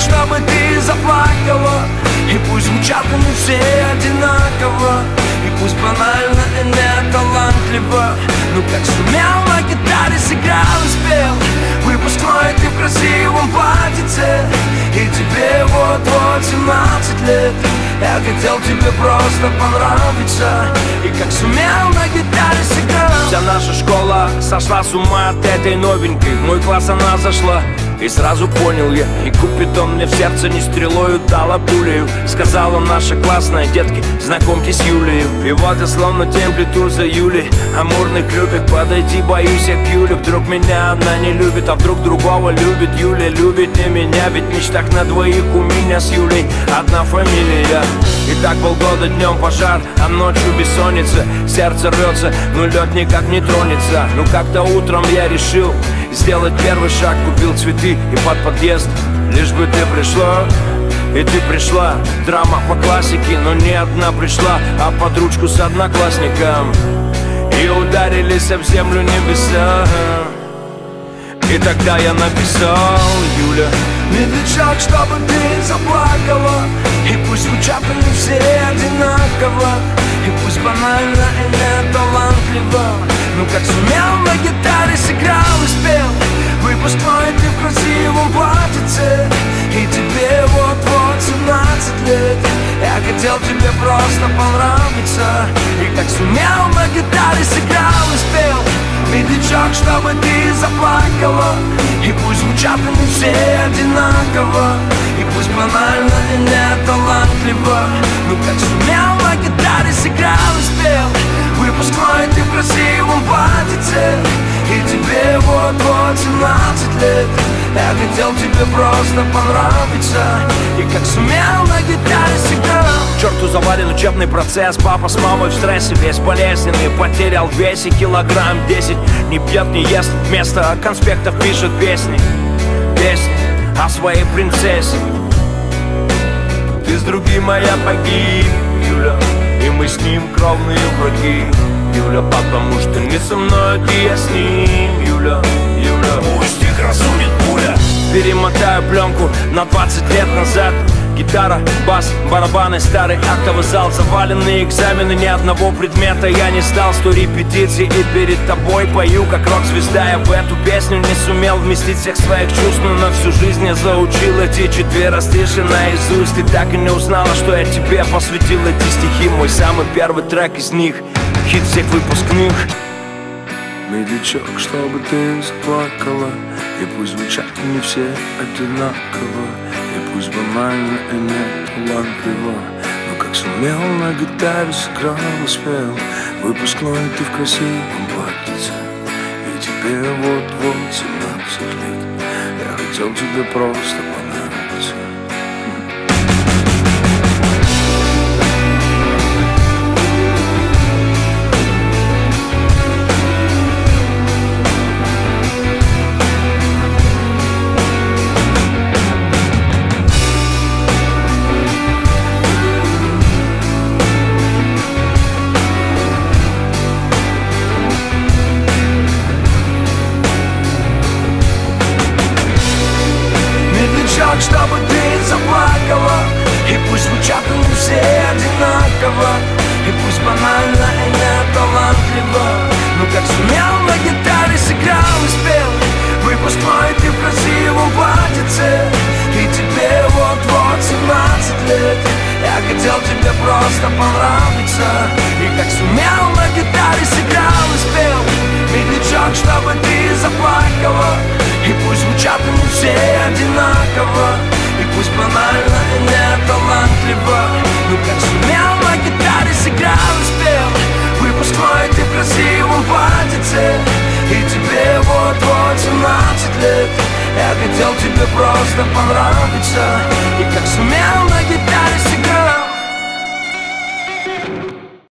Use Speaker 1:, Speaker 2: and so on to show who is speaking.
Speaker 1: чтобы ты заплакала. И пусть звучат они все одинаково. И пусть банально и не талантливо Ну как сумел на гитаре сыграл и спел Выпускной ты в красивом платьице. И тебе вот-вот 17 лет. Я хотел тебе просто понравиться. И как сумел на гитаре сыграл.
Speaker 2: Вся наша школа сошла с ума от этой новенькой. Мой класс она зашла и сразу понял я И Купидон мне в сердце не стрелою дала пулею. Сказала наша классная, детки, знакомьтесь Юлею И вот я словно темплитур за Юлей. Амурных любит подойти, боюсь я к Юле. Вдруг меня она не любит, а вдруг другого любит Юля. Любит не меня, ведь в мечтах на двоих у меня с Юлей одна фамилия. И так полгода днем пожар, а ночью бессонница. Сердце рвется, но лед никак не тронется. Ну как-то утром я решил сделать первый шаг Купил цветы и под подъезд. Лишь бы ты пришла и ты пришла, драма по классике Но не одна пришла, а под ручку с одноклассником. И ударились об землю небеса. И тогда я написал, Юля
Speaker 1: Медлячок, чтобы ты заплакала. И пусть звучат они все одинаково. И пусть банально и не талантливо Ну как сумел на гитаре сыграл и спел Выпускной ты в красивом платьице И тебе вот-вот 17 лет. Я хотел тебе просто понравиться И как сумел на гитаре сыграл и спел Медлячок, чтобы ты заплакала И пусть звучат они все одинаково. И пусть банально и не талантливо Я хотел тебе просто понравиться И как сумел на гитаре сыграл
Speaker 2: черту завален учебный процесс Папа с мамой в стрессе весь болезненный Потерял в весе килограмм 10 Не пьет, не ест, вместо конспектов пишет песни. Песни о своей принцессе. Ты с другим, а я погиб, Юля. И мы с ним кровные враги Юля, потому что не со мной, ты я с ним Юля, Юля.
Speaker 3: Пусть их разумит пуля
Speaker 2: Перемотаю пленку на 20 лет назад. Гитара, бас, барабаны, старый актовый зал Заваленные экзамены, ни одного предмета я не стал Сто репетиций и перед тобой пою, как рок-звезда. Я в эту песню не сумел вместить всех своих чувств Но на всю жизнь я заучил эти четверостиши наизусть. Ты так и не узнала, что я тебе посвятил эти стихи. Мой самый первый трек из них, хит всех выпускных
Speaker 1: Медлячок, чтобы ты заплакала. И пусть звучат не все одинаково. И пусть банально и не талантливо Но как сумел на гитаре сыграл и спел Выпускной ты в красивом платьице. И тебе вот-вот 17 лет. Я хотел тебе просто просто понравиться И как сумел на гитаре сыграл и спел. Медлячок, чтобы ты заплакала. И пусть звучат они все одинаково. И пусть банально и не талантливо Ну как сумел на гитаре сыграл и спел. Выпускной ты в красивом И тебе вот-вот 17 лет. Я хотел тебе просто понравиться И как сумел на гитаре